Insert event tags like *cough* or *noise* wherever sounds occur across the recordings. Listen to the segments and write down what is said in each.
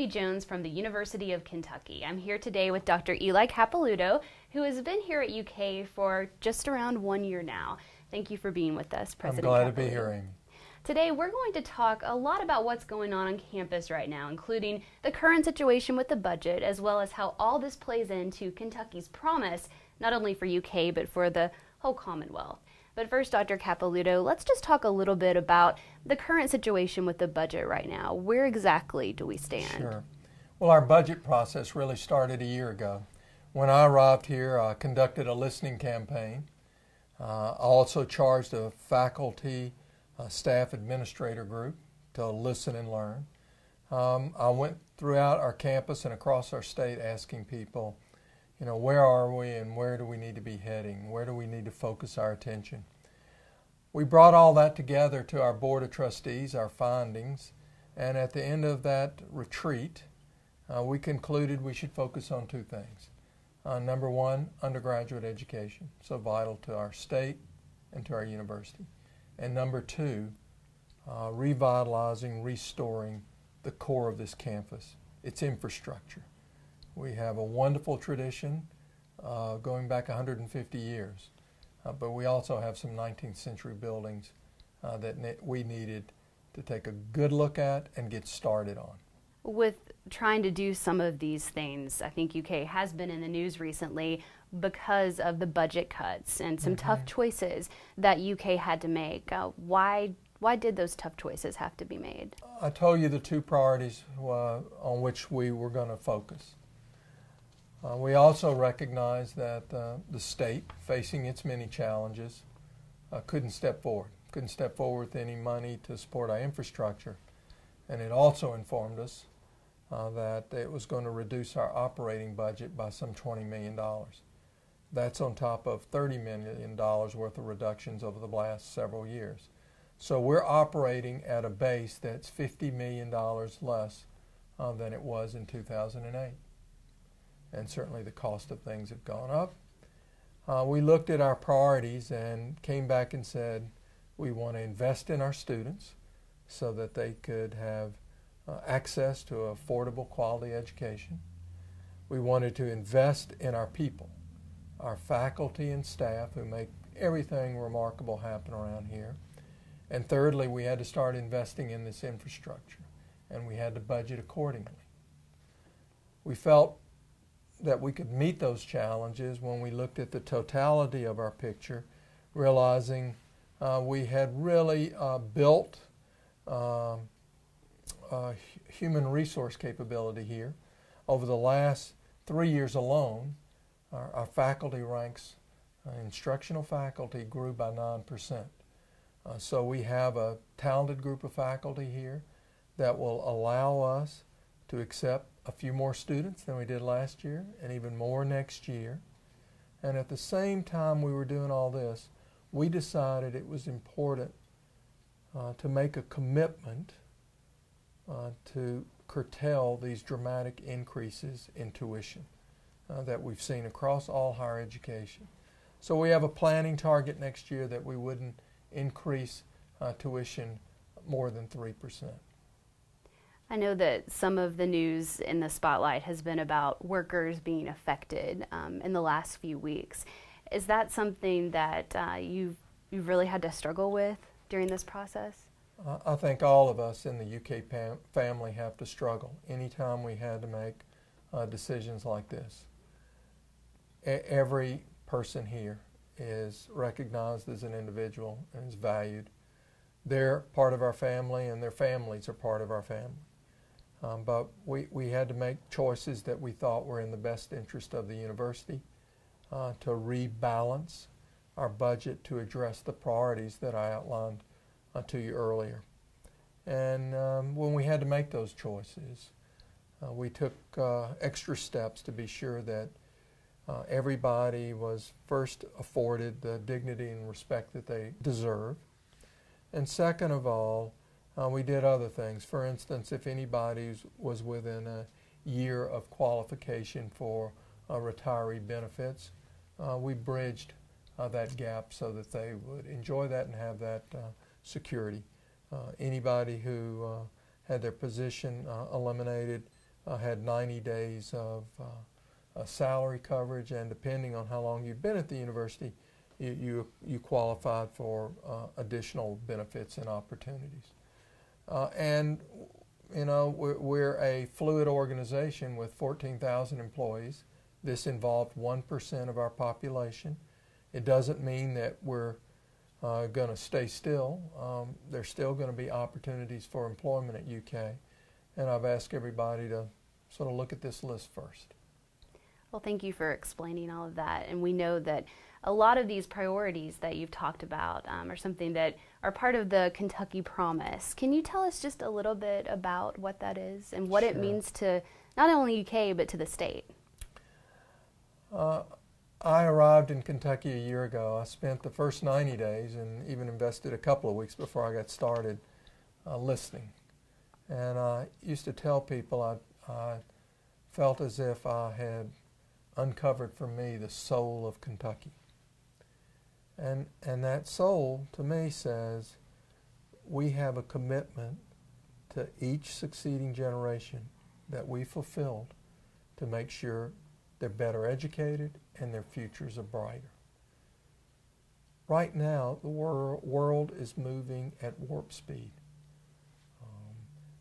Amy Jones from the University of Kentucky. I'm here today with Dr. Eli Capilouto, who has been here at UK for just around one year now. Thank you for being with us, President. I'm glad to be here, Amy. Today, we're going to talk a lot about what's going on on campus right now, including the current situation with the budget, as well as how all this plays into Kentucky's promise, not only for UK, but for the whole Commonwealth. But first, Dr. Capilouto, let's just talk a little bit about the current situation with the budget right now. Where exactly do we stand? Sure. Well, our budget process really started a year ago. When I arrived here, I conducted a listening campaign. Uh, I also charged a faculty uh, staff administrator group to listen and learn. Um, I went throughout our campus and across our state asking people, you know, where are we and where do we need to be heading? Where do we need to focus our attention? We brought all that together to our Board of Trustees, our findings, and at the end of that retreat, uh, we concluded we should focus on two things. Uh, number one, undergraduate education, so vital to our state and to our university. And number two, uh, revitalizing, restoring the core of this campus, its infrastructure. We have a wonderful tradition uh, going back 150 years, uh, but we also have some 19th century buildings uh, that ne we needed to take a good look at and get started on. With trying to do some of these things, I think UK has been in the news recently because of the budget cuts and some mm -hmm. tough choices that UK had to make. Uh, why why did those tough choices have to be made? I told you the two priorities uh, on which we were going to focus. Uh, we also recognize that uh, the state, facing its many challenges, uh, couldn't step forward, couldn't step forward with any money to support our infrastructure. And it also informed us uh, that it was going to reduce our operating budget by some $20 million. That's on top of $30 million worth of reductions over the last several years. So we're operating at a base that's $50 million less uh, than it was in 2008 and certainly the cost of things have gone up. Uh, we looked at our priorities and came back and said we want to invest in our students so that they could have uh, access to affordable quality education. We wanted to invest in our people, our faculty and staff who make everything remarkable happen around here. And thirdly, we had to start investing in this infrastructure and we had to budget accordingly. We felt that we could meet those challenges when we looked at the totality of our picture, realizing uh, we had really uh, built um, human resource capability here. Over the last three years alone, our, our faculty ranks, uh, instructional faculty grew by 9%. Uh, so we have a talented group of faculty here that will allow us to accept a few more students than we did last year and even more next year. And at the same time we were doing all this, we decided it was important uh, to make a commitment uh, to curtail these dramatic increases in tuition uh, that we've seen across all higher education. So we have a planning target next year that we wouldn't increase uh, tuition more than 3 percent. I know that some of the news in the spotlight has been about workers being affected um, in the last few weeks. Is that something that uh, you've, you've really had to struggle with during this process? I think all of us in the UK family have to struggle anytime we had to make uh, decisions like this. every person here is recognized as an individual and is valued. They're part of our family and their families are part of our family. Um, but we, we had to make choices that we thought were in the best interest of the university uh, to rebalance our budget to address the priorities that I outlined uh, to you earlier. And um, when we had to make those choices, uh, we took uh, extra steps to be sure that uh, everybody was first afforded the dignity and respect that they deserve. And second of all, uh, we did other things. For instance, if anybody was within a year of qualification for uh, retiree benefits, uh, we bridged uh, that gap so that they would enjoy that and have that uh, security. Uh, anybody who had their position eliminated, had 90 days of salary coverage, and depending on how long you'd been at the university, you, you, you qualified for additional benefits and opportunities. Uh, and, you know, we're, we're, a fluid organization with 14,000 employees. This involved 1% of our population. It doesn't mean that we're uh, going to stay still. Um, there's still going to be opportunities for employment at UK. And I've asked everybody to sort of look at this list first. Well, thank you for explaining all of that. And we know that a lot of these priorities that you've talked about um, are something that are part of the Kentucky Promise. Can you tell us just a little bit about what that is and what sure. it means to not only UK but to the state? Uh, I arrived in Kentucky a year ago. I spent the first 90 days and even invested a couple of weeks before I got started uh, listening. And I used to tell people I, I felt as if I had uncovered for me the soul of Kentucky. And, and that soul, to me, says we have a commitment to each succeeding generation that we fulfilled to make sure they're better educated and their futures are brighter. Right now, the wor world is moving at warp speed. Um,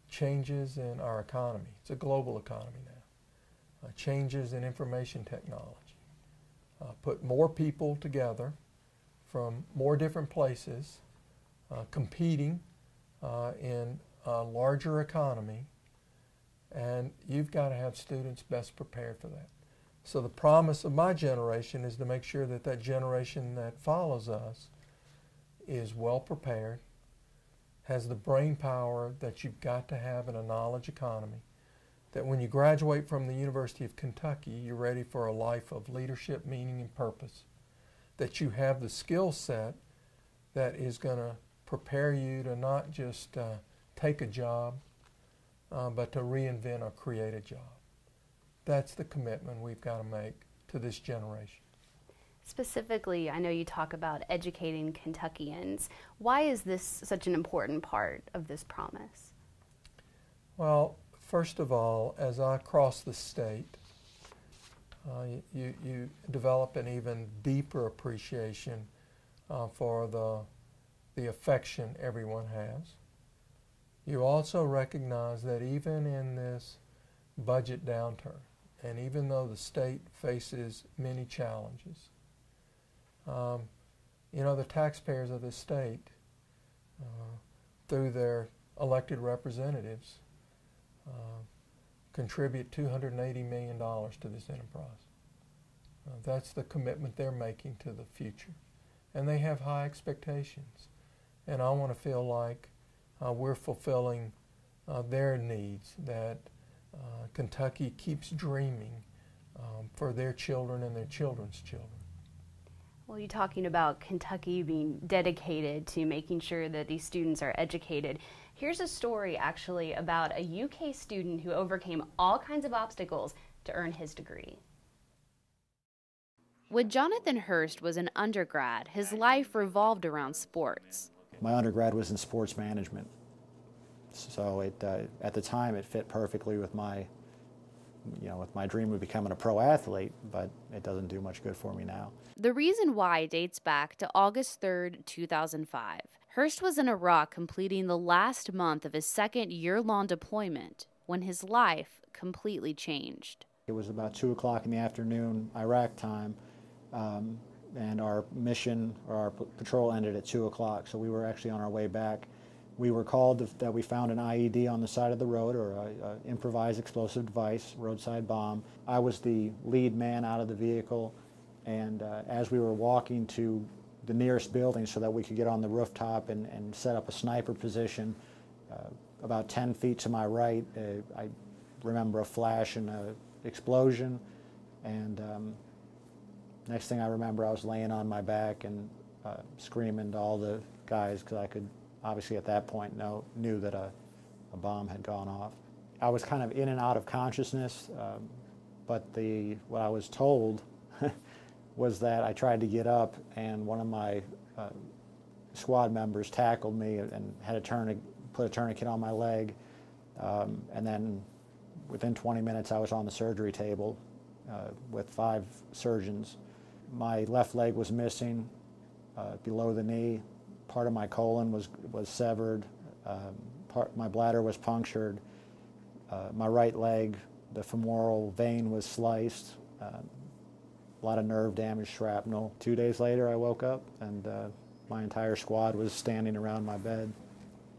changes in our economy, it's a global economy now, uh, changes in information technology, uh, put more people together from more different places, uh, competing uh, in a larger economy, and you've got to have students best prepared for that. So the promise of my generation is to make sure that that generation that follows us is well prepared, has the brain power that you've got to have in a knowledge economy, that when you graduate from the University of Kentucky, you're ready for a life of leadership, meaning, and purpose that you have the skill set that is going to prepare you to not just uh, take a job, uh, but to reinvent or create a job. That's the commitment we've got to make to this generation. Specifically, I know you talk about educating Kentuckians. Why is this such an important part of this promise? Well, first of all, as I cross the state, uh, you, you develop an even deeper appreciation uh, for the, the affection everyone has. You also recognize that even in this budget downturn, and even though the state faces many challenges, um, you know, the taxpayers of the state, uh, through their elected representatives, uh, contribute $280 million to this enterprise. Uh, that's the commitment they're making to the future. And they have high expectations. And I want to feel like uh, we're fulfilling uh, their needs, that uh, Kentucky keeps dreaming um, for their children and their children's children. Well, you're talking about Kentucky being dedicated to making sure that these students are educated. Here's a story actually about a UK student who overcame all kinds of obstacles to earn his degree. When Jonathan Hurst was an undergrad, his life revolved around sports. My undergrad was in sports management. So it, uh, at the time it fit perfectly with my, you know, with my dream of becoming a pro athlete, but it doesn't do much good for me now. The reason why dates back to August 3rd, 2005. Hurst was in Iraq completing the last month of his second year long deployment when his life completely changed. It was about 2 o'clock in the afternoon, Iraq time, um, and our mission or our patrol ended at 2 o'clock, so we were actually on our way back. We were called that we found an IED on the side of the road or an improvised explosive device, roadside bomb. I was the lead man out of the vehicle, and uh, as we were walking to the nearest building so that we could get on the rooftop and, and set up a sniper position. Uh, about 10 feet to my right, uh, I remember a flash and an explosion. And um, next thing I remember, I was laying on my back and uh, screaming to all the guys because I could obviously at that point know, knew that a, a bomb had gone off. I was kind of in and out of consciousness, um, but the what I was told *laughs* was that I tried to get up and one of my uh, squad members tackled me and had a tourniquet, put a tourniquet on my leg Um, and then within 20 minutes, I was on the surgery table uh, with five surgeons. My left leg was missing uh, below the knee. Part of my colon was, was severed. Um, part, my bladder was punctured. Uh, my right leg, the femoral vein was sliced. Um, a lot of nerve damage, shrapnel. Two days later, I woke up and uh, my entire squad was standing around my bed.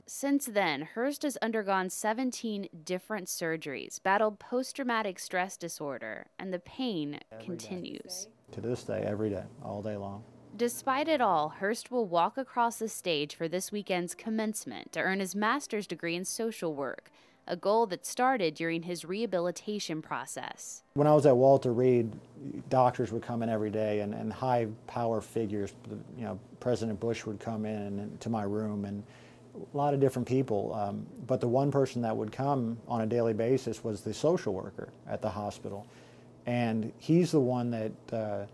Since then, Hurst has undergone 17 different surgeries, battled post traumatic stress disorder, and the pain every continues. Day. To this day, every day, all day long. Despite it all, Hurst will walk across the stage for this weekend's commencement to earn his master's degree in social work, a goal that started during his rehabilitation process. When I was at Walter Reed, doctors would come in every day and, and high power figures, you know, President Bush would come in to my room and a lot of different people. Um, but the one person that would come on a daily basis was the social worker at the hospital. And he's the one that uh,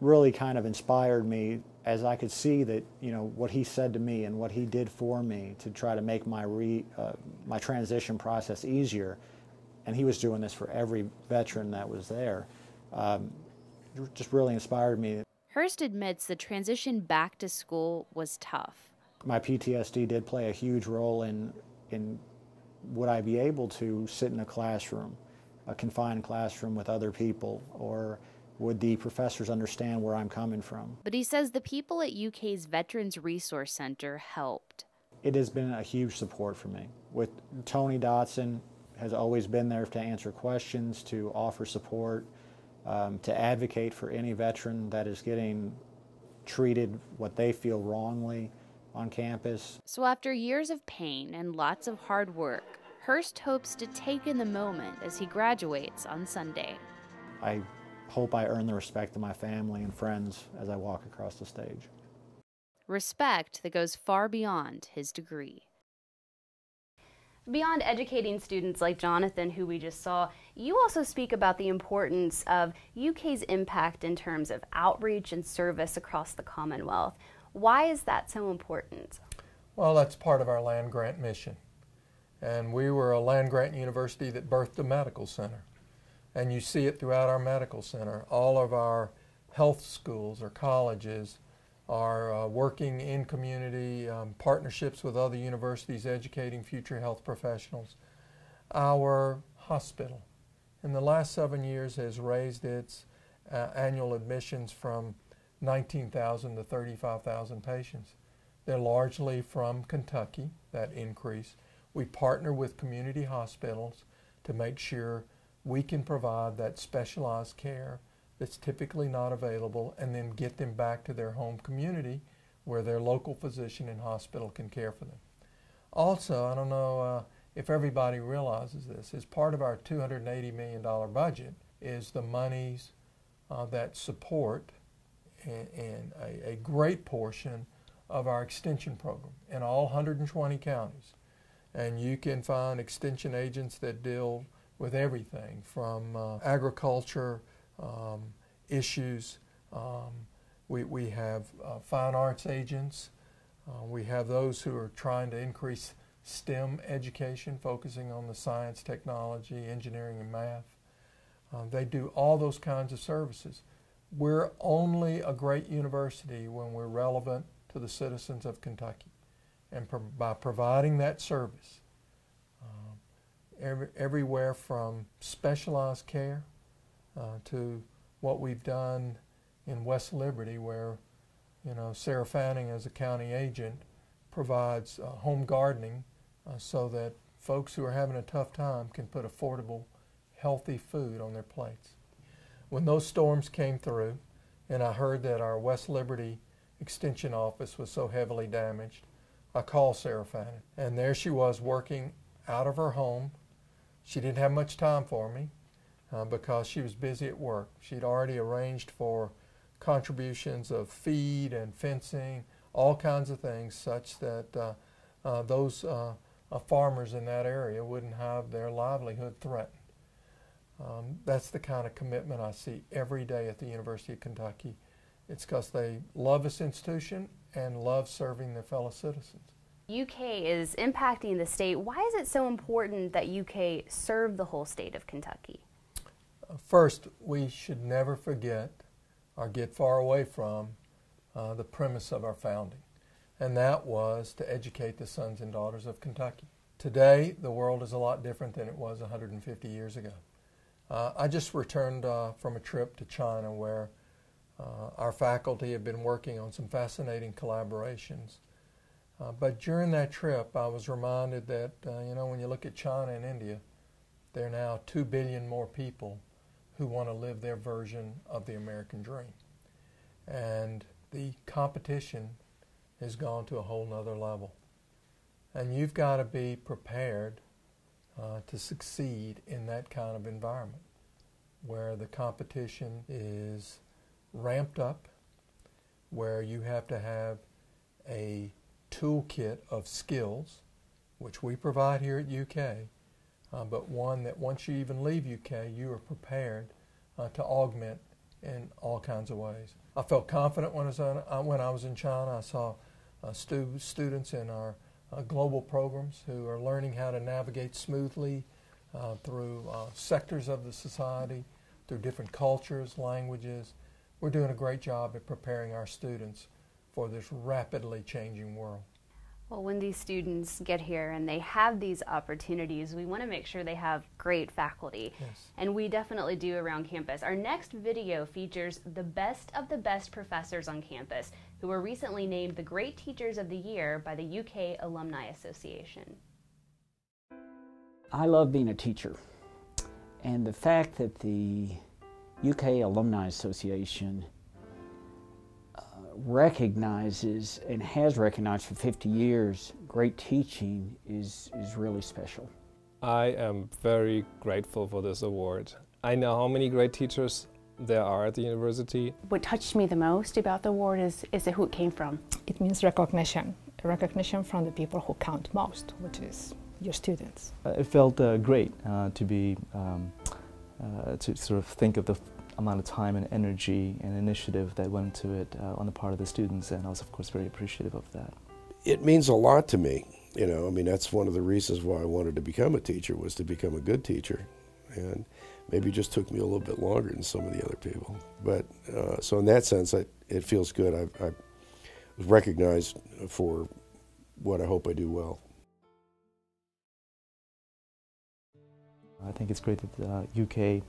really kind of inspired me as I could see that, you know, what he said to me and what he did for me to try to make my, re, uh, my transition process easier. And he was doing this for every veteran that was there. Um, just really inspired me. Hurst admits the transition back to school was tough my PTSD did play a huge role in, in would I be able to sit in a classroom, a confined classroom with other people, or would the professors understand where I'm coming from? But he says the people at UK's Veterans Resource Center helped. It has been a huge support for me. With Tony Dotson has always been there to answer questions, to offer support, um, to advocate for any veteran that is getting treated what they feel wrongly on campus. So, after years of pain and lots of hard work, Hurst hopes to take in the moment as he graduates on Sunday. I hope I earn the respect of my family and friends as I walk across the stage. Respect that goes far beyond his degree. Beyond educating students like Jonathan, who we just saw, you also speak about the importance of UK's impact in terms of outreach and service across the Commonwealth. Why is that so important? Well, that's part of our land grant mission. And we were a land grant university that birthed a medical center. And you see it throughout our medical center. All of our health schools or colleges are uh, working in community um, partnerships with other universities educating future health professionals. Our hospital in the last seven years has raised its uh, annual admissions from 19,000 to 35,000 patients. They're largely from Kentucky, that increase. We partner with community hospitals to make sure we can provide that specialized care that's typically not available and then get them back to their home community where their local physician and hospital can care for them. Also, I don't know uh, if everybody realizes this, as part of our $280 million budget is the monies uh, that support and, a, a, great portion of our extension program in all 120 counties. And you can find extension agents that deal with everything from uh, agriculture um, issues. Um, we, we have uh, fine arts agents. Uh, we have those who are trying to increase STEM education, focusing on the science, technology, engineering, and math. Uh, they do all those kinds of services. We're only a great university when we're relevant to the citizens of Kentucky. And pro by providing that service, every, everywhere from specialized care uh, to what we've done in West Liberty, where you know Sarah Fanning, as a county agent, provides uh, home gardening uh, so that folks who are having a tough time can put affordable, healthy food on their plates. When those storms came through, and I heard that our West Liberty Extension office was so heavily damaged, I called Sarah Fanning, and there she was working out of her home. She didn't have much time for me uh, because she was busy at work. She'd already arranged for contributions of feed and fencing, all kinds of things, such that uh, uh, those uh, uh, farmers in that area wouldn't have their livelihood threatened. Um, that's the kind of commitment I see every day at the University of Kentucky. It's because they love this institution and love serving their fellow citizens. UK is impacting the state. Why is it so important that UK serve the whole state of Kentucky? First, we should never forget or get far away from uh, the premise of our founding, and that was to educate the sons and daughters of Kentucky. Today, the world is a lot different than it was 150 years ago. Uh, I just returned uh, from a trip to China where uh, our faculty have been working on some fascinating collaborations uh, but during that trip, I was reminded that, uh, you know, when you look at China and India, there are now 2 billion more people who want to live their version of the American dream. And the competition has gone to a whole nother level. And you've got to be prepared uh, to succeed in that kind of environment where the competition is ramped up, where you have to have a toolkit of skills, which we provide here at UK, uh, but one that once you even leave UK, you are prepared uh, to augment in all kinds of ways. I felt confident when I was, on, uh, when I was in China. I saw uh, stu students in our uh, global programs who are learning how to navigate smoothly uh, through sectors of the society, through different cultures, languages. We're doing a great job at preparing our students for this rapidly changing world. Well, when these students get here and they have these opportunities, we want to make sure they have great faculty. Yes. And we definitely do around campus. Our next video features the best of the best professors on campus who were recently named the Great Teachers of the Year by the UK Alumni Association. I love being a teacher. And the fact that the UK Alumni Association recognizes and has recognized for 50 years great teaching is, is really special. I am very grateful for this award. I know how many great teachers there are at the university. What touched me the most about the award is, is who it came from. It means recognition, recognition from the people who count most, which is your students. Uh, it felt uh, great uh, to be, um, uh, to sort of think of the amount of time and energy and initiative that went into it uh, on the part of the students, and I was, of course, very appreciative of that. It means a lot to me. You know, I mean, that's one of the reasons why I wanted to become a teacher was to become a good teacher, and maybe it just took me a little bit longer than some of the other people. But uh, so in that sense, I, it feels good. I, I was recognized for what I hope I do well. I think it's great that the uh, UK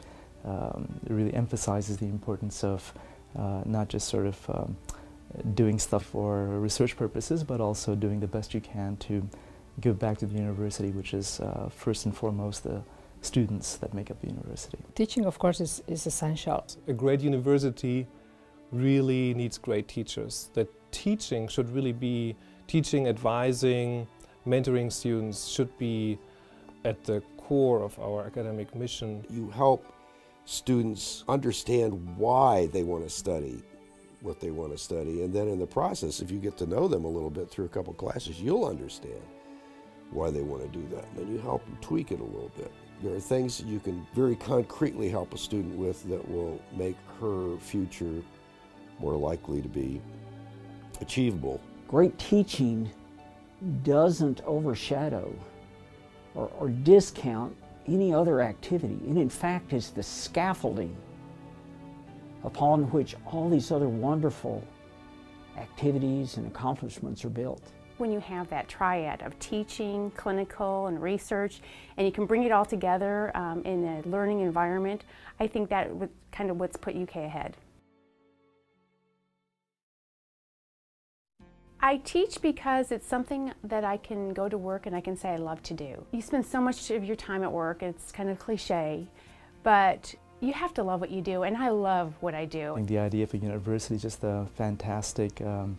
um, really emphasizes the importance of uh, not just sort of um, doing stuff for research purposes, but also doing the best you can to give back to the university, which is uh, first and foremost the students that make up the university. Teaching, of course, is, is essential. A great university really needs great teachers. That teaching should really be teaching, advising, mentoring students should be at the core of our academic mission. You help students understand why they want to study what they want to study. And then in the process, if you get to know them a little bit through a couple classes, you'll understand why they want to do that. And then you help them tweak it a little bit. There are things that you can very concretely help a student with that will make her future more likely to be achievable. Great teaching doesn't overshadow or, or discount any other activity. and in fact, is the scaffolding upon which all these other wonderful activities and accomplishments are built. When you have that triad of teaching, clinical, and research, and you can bring it all together um, in a learning environment, I think that was kind of what's put UK ahead. I teach because it's something that I can go to work and I can say I love to do. You spend so much of your time at work, it's kind of cliche, but you have to love what you do, and I love what I do. I the idea of a university is just a fantastic um,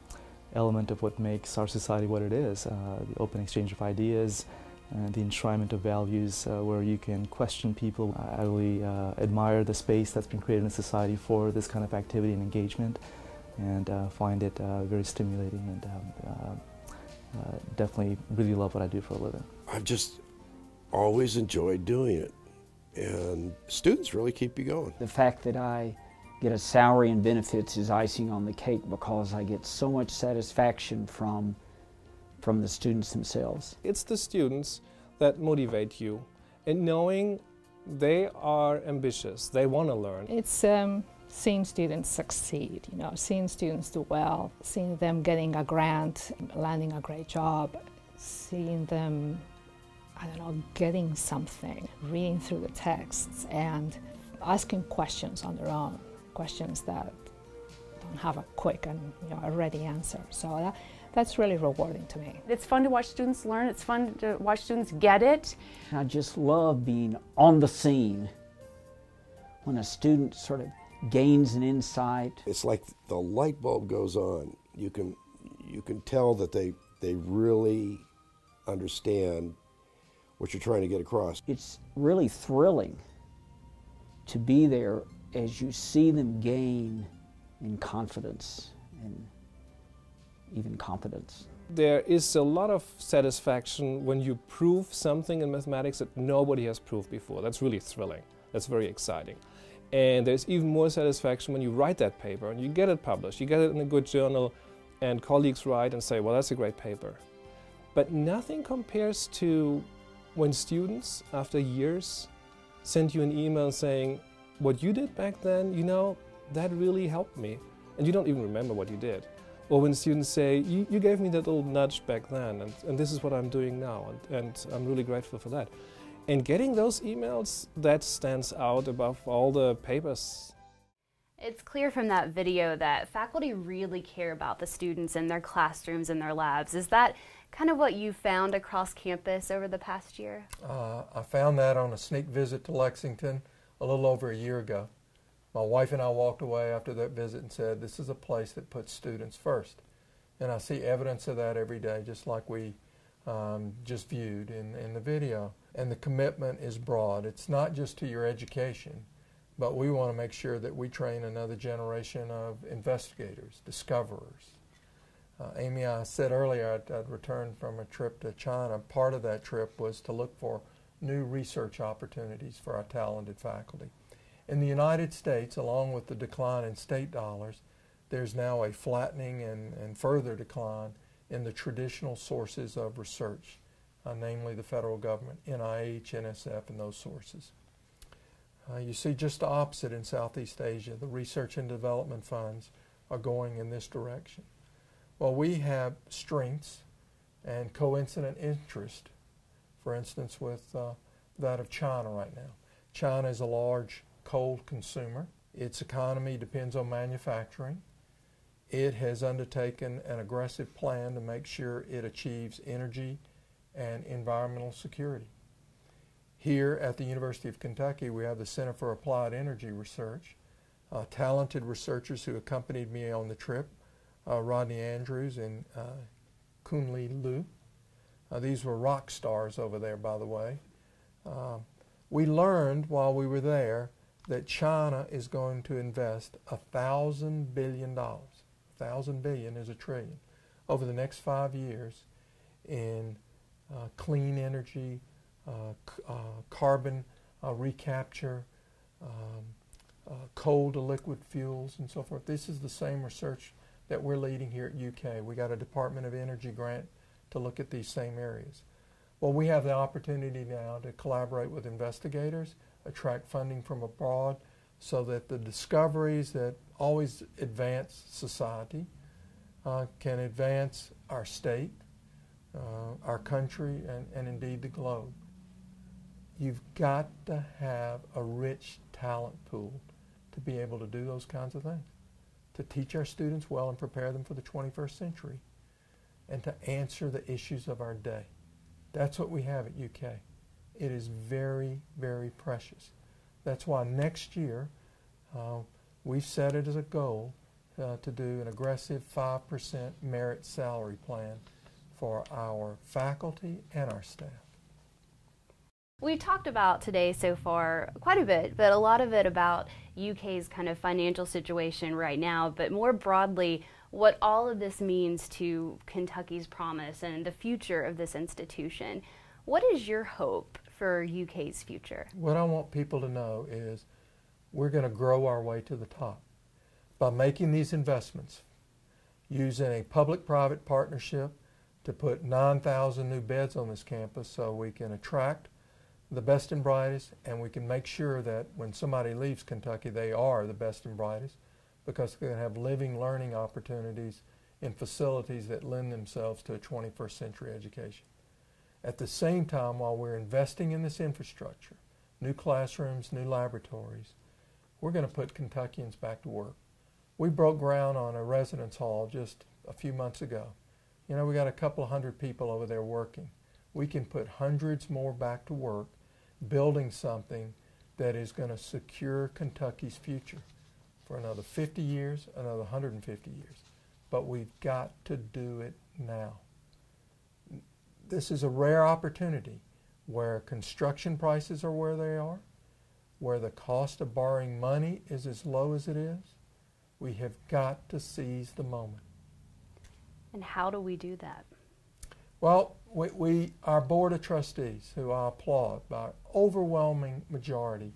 element of what makes our society what it is. Uh, the open exchange of ideas, and the enshrinement of values uh, where you can question people. I really uh, admire the space that's been created in society for this kind of activity and engagement and uh, find it uh, very stimulating and um, uh, definitely really love what I do for a living. I've just always enjoyed doing it, and students really keep you going. The fact that I get a salary and benefits is icing on the cake because I get so much satisfaction from from the students themselves. It's the students that motivate you and knowing they are ambitious, they want to learn. It's um, seeing students succeed, you know, seeing students do well, seeing them getting a grant, landing a great job, seeing them, I don't know, getting something, reading through the texts and asking questions on their own, questions that don't have a quick and you know, a ready answer. So that, that's really rewarding to me. It's fun to watch students learn. It's fun to watch students get it. I just love being on the scene when a student sort of gains an insight. It's like the light bulb goes on. You can you can tell that they they really understand what you're trying to get across. It's really thrilling to be there as you see them gain in confidence and even competence. There is a lot of satisfaction when you prove something in mathematics that nobody has proved before. That's really thrilling. That's very exciting. And there's even more satisfaction when you write that paper and you get it published, you get it in a good journal, and colleagues write and say, well, that's a great paper. But nothing compares to when students, after years, send you an email saying, what you did back then, you know, that really helped me. And you don't even remember what you did. Or when students say, you, gave me that little nudge back then, and, and this is what I'm doing now, and, and I'm really grateful for that. And getting those emails, that stands out above all the papers. It's clear from that video that faculty really care about the students in their classrooms and their labs. Is that kind of what you found across campus over the past year? Uh, I found that on a sneak visit to Lexington a little over a year ago. My wife and I walked away after that visit and said, This is a place that puts students first. And I see evidence of that every day, just like we um, just viewed in, in the video. And the commitment is broad. It's not just to your education, but we want to make sure that we train another generation of investigators, discoverers. Uh, Amy, I said earlier I'd, I'd returned from a trip to China. Part of that trip was to look for new research opportunities for our talented faculty. In the United States, along with the decline in state dollars, there's now a flattening and, and further decline in the traditional sources of research, uh, namely the federal government, NIH, NSF, and those sources. Uh, you see just the opposite in Southeast Asia. The research and development funds are going in this direction. Well, we have strengths and coincident interest, for instance, with uh, that of China right now. China is a large coal consumer. Its economy depends on manufacturing. It has undertaken an aggressive plan to make sure it achieves energy and environmental security. Here at the University of Kentucky, we have the Center for Applied Energy Research. Uh, talented researchers who accompanied me on the trip, uh, Rodney Andrews and uh, Kunlei Liu. Uh, these were rock stars over there, by the way. Uh, we learned while we were there that China is going to invest a thousand billion dollars. A thousand billion is a trillion over the next five years in clean energy, uh, uh, carbon uh, recapture, um, uh, coal to liquid fuels, and so forth. This is the same research that we're leading here at UK. We got a Department of Energy grant to look at these same areas. Well, we have the opportunity now to collaborate with investigators attract funding from abroad so that the discoveries that always advance society uh, can advance our state, uh, our country, and, and indeed the globe. You've got to have a rich talent pool to be able to do those kinds of things, to teach our students well and prepare them for the 21st century, and to answer the issues of our day. That's what we have at UK. It is very, very precious. That's why next year uh, we've set it as a goal uh, to do an aggressive 5% merit salary plan for our faculty and our staff. We've talked about today so far quite a bit, but a lot of it about UK's kind of financial situation right now, but more broadly, what all of this means to Kentucky's promise and the future of this institution. What is your hope for UK's future? What I want people to know is we're going to grow our way to the top by making these investments, using a public-private partnership to put 9,000 new beds on this campus so we can attract the best and brightest and we can make sure that when somebody leaves Kentucky, they are the best and brightest because they're going to have living learning opportunities in facilities that lend themselves to a 21st century education. At the same time, while we're investing in this infrastructure, new classrooms, new laboratories, we're going to put Kentuckians back to work. We broke ground on a residence hall just a few months ago. You know, we got a couple hundred people over there working. We can put hundreds more back to work building something that is going to secure Kentucky's future for another 50 years, another 150 years. But we've got to do it now. This is a rare opportunity where construction prices are where they are, where the cost of borrowing money is as low as it is. We have got to seize the moment. And how do we do that? Well, we, we, our board of trustees, who I applaud by overwhelming majority,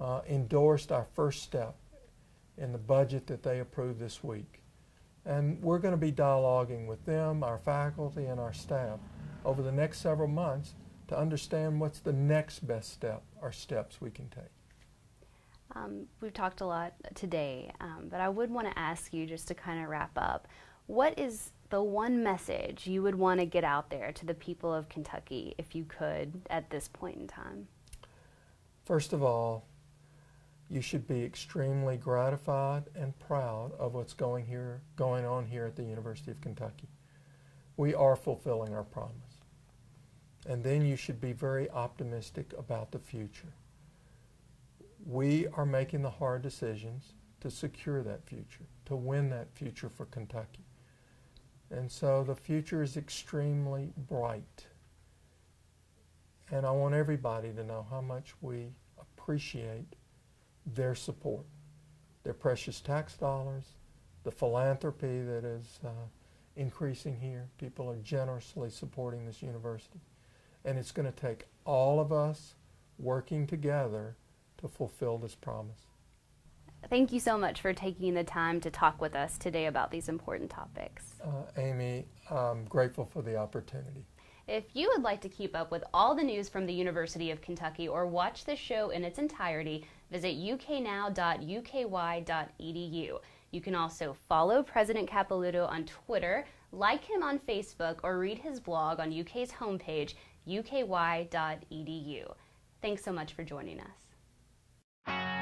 uh, endorsed our first step in the budget that they approved this week. And we're going to be dialoguing with them, our faculty, and our staff over the next several months to understand what's the next best step or steps we can take. Um, we've talked a lot today, um, but I would want to ask you just to kind of wrap up. What is the one message you would want to get out there to the people of Kentucky if you could at this point in time? First of all, you should be extremely gratified and proud of what's going here going on here at the University of Kentucky. We are fulfilling our promise. And then you should be very optimistic about the future. We are making the hard decisions to secure that future, to win that future for Kentucky. And so the future is extremely bright. And I want everybody to know how much we appreciate their support, their precious tax dollars, the philanthropy that is uh, increasing here. People are generously supporting this university. And it's going to take all of us working together to fulfill this promise. Thank you so much for taking the time to talk with us today about these important topics. Uh, Amy, I'm grateful for the opportunity. If you would like to keep up with all the news from the University of Kentucky or watch this show in its entirety, visit uknow.uky.edu. You can also follow President Capilouto on Twitter, like him on Facebook, or read his blog on UK's homepage, uky.edu. Thanks so much for joining us.